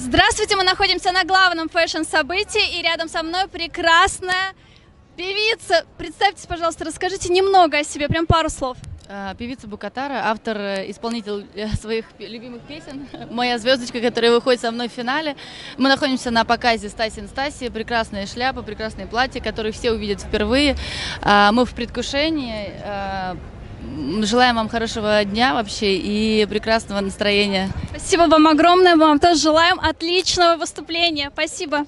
Здравствуйте, мы находимся на главном фэшн-событии, и рядом со мной прекрасная певица. Представьтесь, пожалуйста, расскажите немного о себе, прям пару слов. А, Певица Букатара, автор, э, исполнитель э, своих любимых песен, моя звездочка, которая выходит со мной в финале. Мы находимся на показе Стаси Стаси, прекрасная шляпа, прекрасные платья, которые все увидят впервые. А, Мы в предвкушении. Желаем вам хорошего дня вообще и прекрасного настроения. Спасибо вам огромное, вам тоже желаем отличного выступления. Спасибо.